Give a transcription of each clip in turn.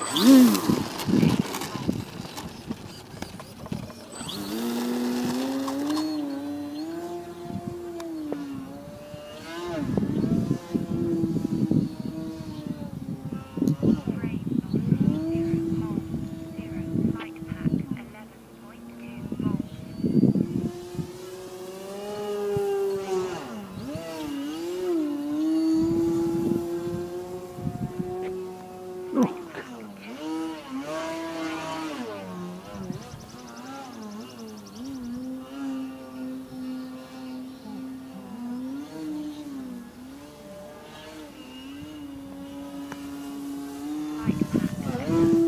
Hum. các bạn.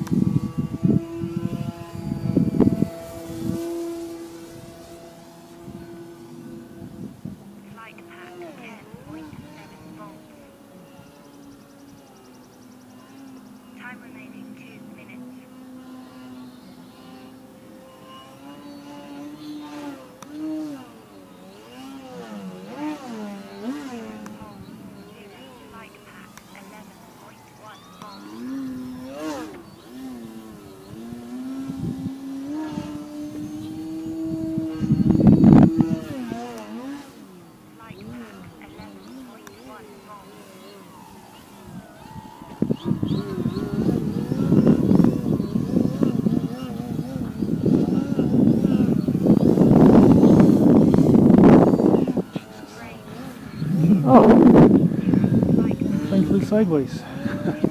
Oh, thankfully sideways.